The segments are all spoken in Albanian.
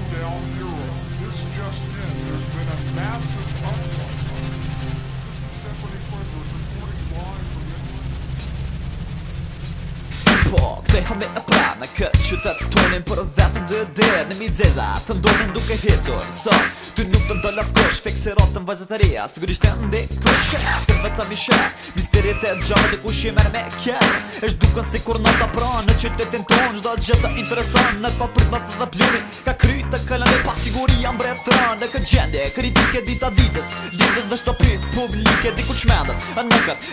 just in, there's been a massive uptick. This is Stephanie Frederick reporting se me e pra Në këtë qytet të tonin për vetëm dhe dhe Në mi dzeza të ndonin duke hitur Së ty nuk të ndolla s'kosh Fek se rotë të në e rea Së gërish të ndi kushe Të vetë të mishe Misterit e gjahë dhe kushe mërë me kje Esh duke si kur në të pranë Në qytetin tonë Shdo gjithë të interesanë Në të pa për të dhe pljuri Ka kry të këllën e pasigur i ambre të Në këtë kritike dita ditës Lidhën dhe shtopit publike Diku qmendët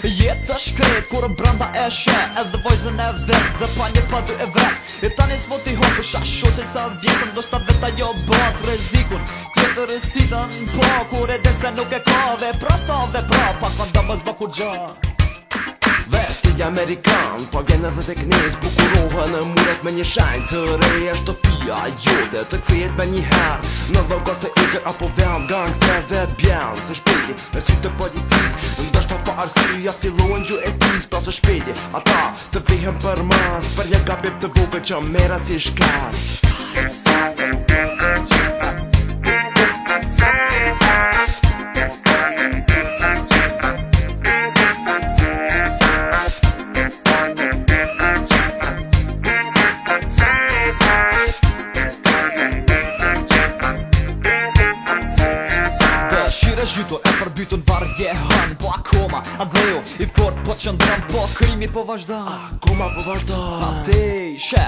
Në jetë të shkret Kur brënda e shë Edhe vojzën e vetë Dhe pa një pa dy e vrek E tani s'mo t'i hopu Sha shoqen sa vjetëm Do shta veta jo bat rezikun Tjetër e sitën po Kur e dhe se nuk e ka Dhe pra sa dhe pra Pa kënda më zba gja Vesti Amerikan Po gjenë dhe të knes Bukurohë në muret me një shajnë Të rej e shtopia Jode të kvjet me një her Në dhogar të iker Apo vjall gangster dhe bjall Se shpiti në të politi arsiu ja fillon ju et pra se sa spedje ata te vihem për mas Për një per të vogë që mera si shkas Dëshira escape Kytun varje han, po akoma A i fort po qëndran Po krimi po vazhdan Akoma po vazhdan A te shë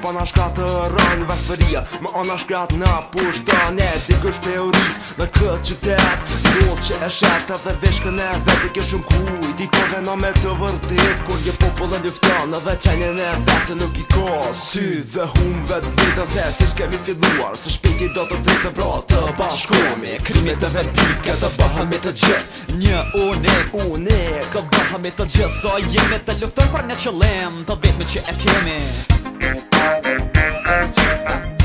Pa na shka të rënë vërferia Më o na shkrat në pushtone Dikush pe u rris në këtë qytet Mull që e shetë edhe vishkën e vetë Kje shumë kuj, i po veno me të vërdit Kur një popull e lyftonë Dhe qenjen e vetë se nuk i ko Sy dhe hum vetë vitën Se si shkemi filluar Se shpiti do të tri të bro të bashkomi krimi të vetë pike të bëhëmi të gjithë Një unik unik Të bëhëmi të gjithë So jemi të lyftonë për në qëllim Të vetëmi që e kemi Thank you.